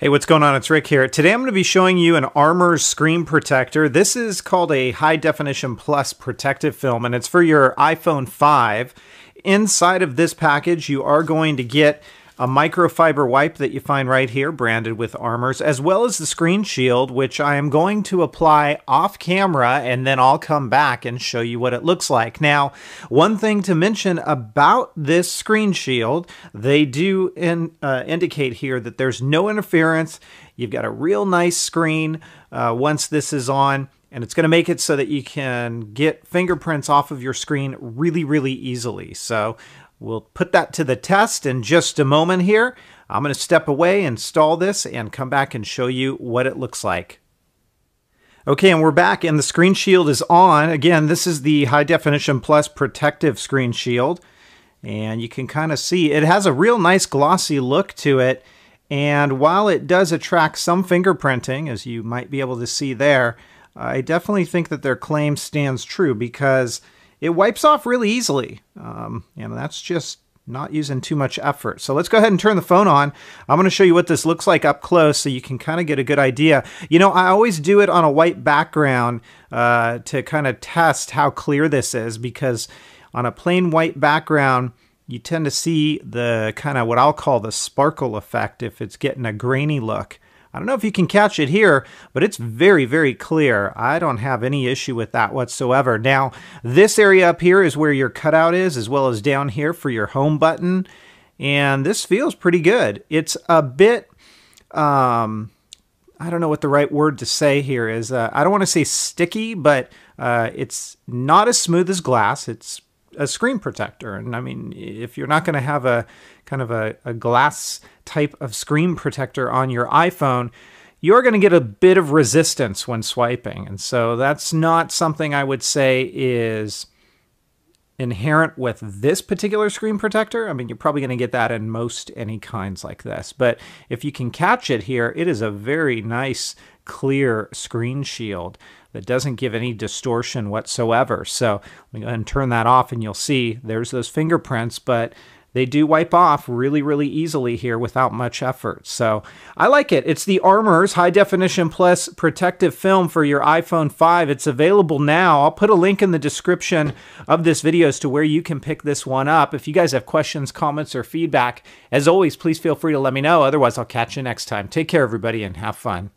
Hey, what's going on? It's Rick here. Today I'm going to be showing you an Armor screen protector. This is called a High Definition Plus protective film, and it's for your iPhone 5. Inside of this package, you are going to get a microfiber wipe that you find right here, branded with Armorz, as well as the screen shield, which I am going to apply off camera, and then I'll come back and show you what it looks like. Now, one thing to mention about this screen shield, they do in, uh, indicate here that there's no interference. You've got a real nice screen uh, once this is on and it's going to make it so that you can get fingerprints off of your screen really, really easily. So We'll put that to the test in just a moment here. I'm going to step away, install this, and come back and show you what it looks like. Okay, and we're back, and the screen shield is on. Again, this is the High Definition Plus Protective Screen Shield. And you can kind of see it has a real nice glossy look to it. And while it does attract some fingerprinting, as you might be able to see there, I definitely think that their claim stands true because it wipes off really easily. Um, and that's just not using too much effort. So let's go ahead and turn the phone on. I'm going to show you what this looks like up close so you can kind of get a good idea. You know, I always do it on a white background uh, to kind of test how clear this is because on a plain white background, you tend to see the kind of what I'll call the sparkle effect if it's getting a grainy look. I don't know if you can catch it here, but it's very, very clear. I don't have any issue with that whatsoever. Now, this area up here is where your cutout is, as well as down here for your home button. And this feels pretty good. It's a bit, um, I don't know what the right word to say here is. Uh, I don't want to say sticky, but uh, it's not as smooth as glass. It's a screen protector. And I mean, if you're not going to have a kind of a, a glass type of screen protector on your iPhone, you're going to get a bit of resistance when swiping. And so that's not something I would say is inherent with this particular screen protector. I mean, you're probably going to get that in most any kinds like this. But if you can catch it here, it is a very nice, clear screen shield that doesn't give any distortion whatsoever. So let me go ahead and turn that off and you'll see there's those fingerprints, but they do wipe off really, really easily here without much effort. So I like it. It's the Armorz High Definition Plus protective film for your iPhone 5. It's available now. I'll put a link in the description of this video as to where you can pick this one up. If you guys have questions, comments, or feedback, as always, please feel free to let me know. Otherwise, I'll catch you next time. Take care, everybody, and have fun.